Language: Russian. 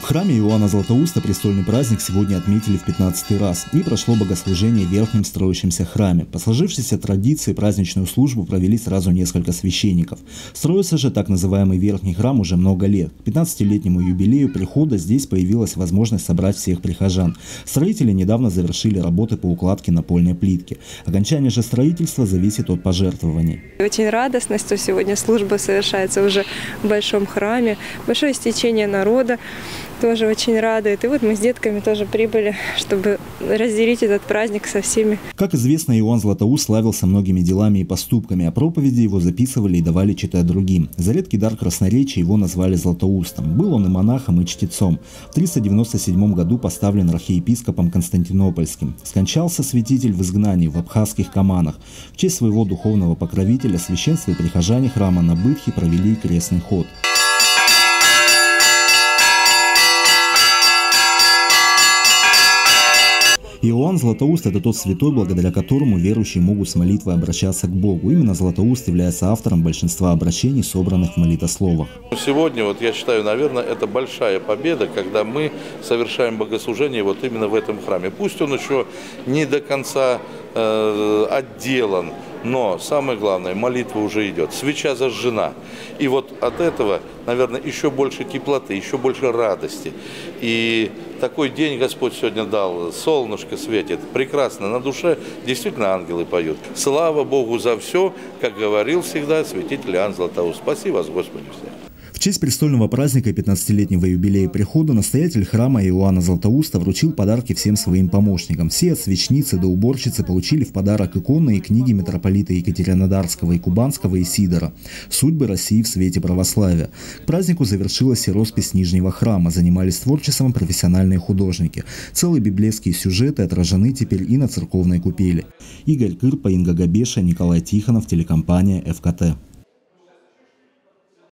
В храме Иоанна Златоуста престольный праздник сегодня отметили в 15 раз и прошло богослужение в верхнем строящемся храме. По сложившейся традиции праздничную службу провели сразу несколько священников. Строится же так называемый верхний храм уже много лет. К 15-летнему юбилею прихода здесь появилась возможность собрать всех прихожан. Строители недавно завершили работы по укладке напольной плитки. Окончание же строительства зависит от пожертвований. Очень радостно, что сегодня служба совершается уже в большом храме. Большое стечение народа тоже очень радует. И вот мы с детками тоже прибыли, чтобы разделить этот праздник со всеми. Как известно, Иоанн Златоуст славился многими делами и поступками, а проповеди его записывали и давали читать другим. За редкий дар красноречия его назвали Златоустом. Был он и монахом, и чтецом. В 397 году поставлен архиепископом Константинопольским. Скончался святитель в изгнании в абхазских каманах. В честь своего духовного покровителя священство и прихожане храма на Бытхе провели крестный ход. Иоанн Златоуст – это тот святой, благодаря которому верующие могут с молитвой обращаться к Богу. Именно Златоуст является автором большинства обращений, собранных в молитословах. Сегодня, вот я считаю, наверное, это большая победа, когда мы совершаем богослужение вот именно в этом храме. Пусть он еще не до конца э, отделан, но самое главное, молитва уже идет, свеча зажжена. И вот от этого, наверное, еще больше теплоты, еще больше радости. И такой день Господь сегодня дал, солнышко светит, прекрасно, на душе действительно ангелы поют. Слава Богу за все, как говорил всегда святитель Иоанн Златоуст. Спасибо вас, Господи, всем. В честь престольного праздника 15-летнего юбилея прихода настоятель храма Иоанна Златоуста вручил подарки всем своим помощникам. Все от свечницы до уборщицы получили в подарок иконы и книги митрополита Екатеринодарского и Кубанского Исидора «Судьбы России в свете православия». К празднику завершилась и роспись Нижнего храма. Занимались творчеством профессиональные художники. Целые библейские сюжеты отражены теперь и на церковной купели. Игорь Кырпа, Инга Габеша, Николай Тихонов, телекомпания «ФКТ».